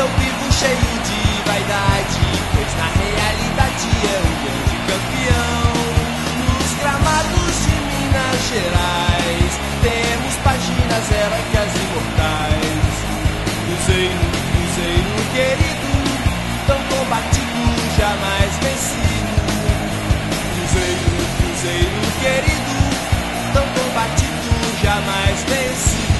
eu vivo cheio de vaidade, pois na realidade é um grande campeão. Nos gramados de Minas Gerais, temos páginas heróicas imortais. Cruzeiro, Cruzeiro querido, tão combatido, jamais vencido. Cruzeiro, Cruzeiro querido, tão combatido, jamais vencido.